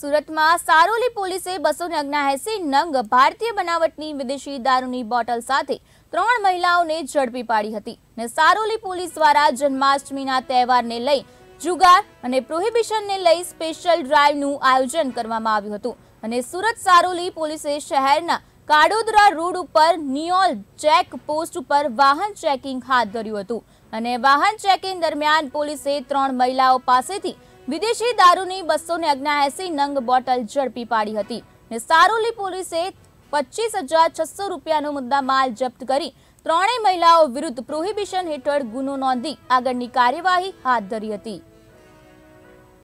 સુરતમાં સારોલી પોલીસે બસો અગ્નાએસી નંગ ભારતીય બનાવટની વિદેશી દારૂની બોટલ સાથે ત્રણ મહિલાઓને ઝડપી પાડી હતી ને સારોલી પોલીસ દ્વારા જન્માષ્ટમીના તહેવારને લઈ જુગાર અને પ્રોહિબિશનને લઈ સ્પેશિયલ ડ્રાઈવનું આયોજન કરવામાં આવ્યું હતું. અને સુરત સારોલી પોલીસે શહેરના કાડોદરા રોડ ઉપર નિયોલ ચેક પોસ્ટ ઉપર વાહન ચેકિંગ હાથ ધર્યું હતું. અને વાહન ચેકિંગ દરમિયાન પોલીસે ત્રણ મહિલાઓ પાસેથી વિદેશી દારૂની બસો ને અગ્નાએસી નંગ બોટલ ઝડપી પાડી હતી ને સારોલી પોલીસે પચીસ હજાર છસો રૂપિયાનો મુદ્દા માલ જપ્ત કરી ત્રણેય મહિલાઓ વિરુદ્ધ પ્રોહિબિશન હેઠળ ગુનો નોંધી આગળની કાર્યવાહી હાથ ધરી હતી.